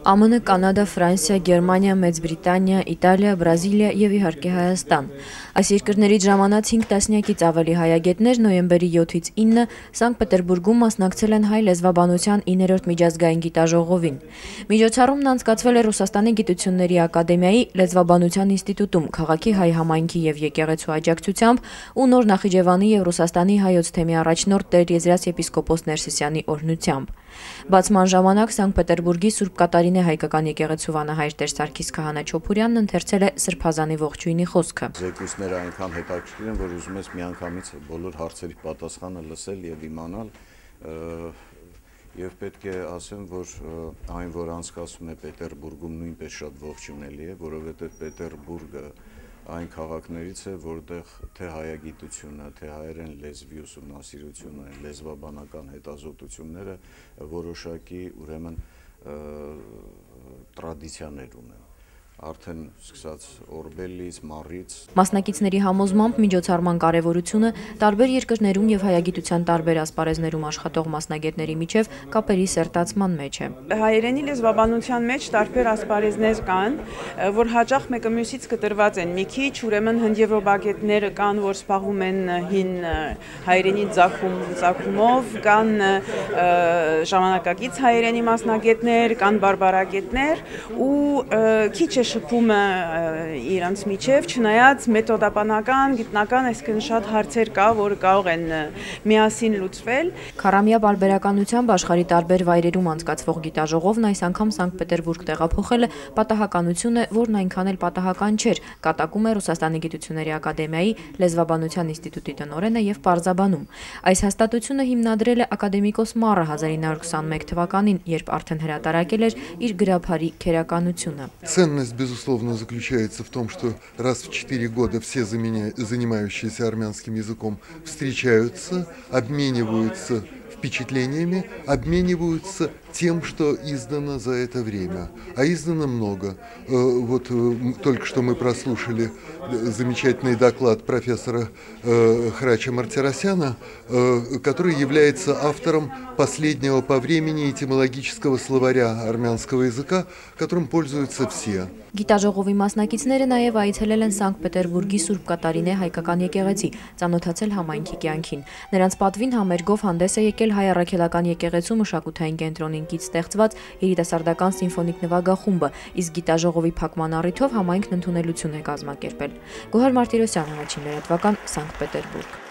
ԱՄՆ, Կանադա, Ֆրանսիա, Գերմանիա, Մեծ Բրիտանիա, Իտալիա, Բրազիլիա եւ իհարկե Հայաստան։ Այս երկրներից ժամանած 5 տասնյակից ավելի հայագետներ նոյեմբերի 7-ից 9 Սանկտ Պետերբուրգում մասնակցել են հայ լեզվաբանության 9-րդ միջազգային գիտաժողովին։ Միջոցառումն անցկացվել է Ռուսաստանի Գիտությունների ակադեմիայի լեզվաբանության ինստիտուտում քաղաքի հայ համայնքի եւ եկեղեցու աջակցությամբ ու նոր Նախիջևանի եւ Ռուսաստանի հայոց թեմի առաջնորդ Տեր Եզրաս եպիսկոպոս Ներսիսյանի օրհնությամբ։ Բացման ժամանակ Սանկտ Պետերբուրգի Սուրբ Կատարինե հայկական եկեղեցու վանահայր Տեր Սարգիս Քահանա Չոփուրյանն ընթերցել է Սրբազանի ողջույնի խոսքը։ Զեկույցները այնքան հետաքրքիր են, որ ուզում ես միանգամից բոլոր հարցերի պատասխանը լսել եւ իմանալ Եվ պետք է ասեմ, որ այն, որ անցկացվում է Պետերբուրգում նույնպես շատ ողջունելի է, որովհետև Պետերբուրգը այն քաղաքներից է, որտեղ թե հայագիտությունը, թե հայերեն լեզվի ուսումնասիրությունը, լեզվաբանական հետազոտությունները որոշակի ուրեմն տրադիցիաներ ունեն արդեն սկսած Օրբելից, Մարից։ Մասնակիցների համոզմամբ միջոցառման կարևորությունը տարբեր երկրներում եւ հայագիտության տարբեր ասպարեզներում աշխատող մասնագետների միջև կապերի սերտացման մեջ է։ Հայերենի լեզվաբանության մեջ տարբեր ասպարեզներ կան, որ հաճախ մեկը մյուսից կտրված են։ Մի քիչ ուրեմն հնդեվրոբագետները կան, որ սպաղում են հին հայերենի ցակում, ցակումով, կան ժամանակակից հայերենի մասնագետներ, կան բարբարագետներ ու քիչ է շփումը իրանց միջև, չնայած մեթոդապանական, գիտնական այսքան շատ հարցեր կա, որ կարող են միասին լուծվել։ Քարամիա բարբերականությամբ աշխարի տարբեր վայրերում անցկացվող գիտաժողովն այս անգամ Սանկտ Պետերբուրգ տեղափոխել է պատահականություն է, որն այնքան էլ պատահական չէր, կատակում է Ռուսաստանի Գիտությունների Ակադեմիայի Լեզվաբանության ինստիտուտի տնօրենը եւ Պարզաբանում։ Այս հաստատությունը հիմնադրել է ակադեմիկոս Մարը 1921 թվականին, երբ արդեն հրատարակել էր իր գրափարի քերականությունը։ Ценность, безусловно, заключается в том, что раз в четыре года все занимающиеся армянским языком встречаются, обмениваются впечатлениями, обмениваются тем, что издано за это время. А издано много. Э, вот э, только что мы прослушали э, замечательный доклад профессора Храча Мартиросяна, который является автором последнего по времени этимологического словаря армянского языка, которым пользуются все. Գիտաժողովի մասնակիցները նաև այցելել են Սանկտ Պետերբուրգի Սուրբ Կատարինե հայկական եկեղեցի, ծանոթացել համայնքի կյանքին։ Նրանց պատվին համերգով հանդես է եկել հայ առաքելական եկեղեցու մշակութային կենտրոնի ինքից ստեղծված երիտասարդական սիմֆոնիկ նվագախումբը, իսկ գիտաժողովի փակման առիթով համայնքն ընդունելություն է կազմակերպել։ Գոհար Մարտիրոսյան, առաջին լրատվական, Սանկտ Պետերբուրգ։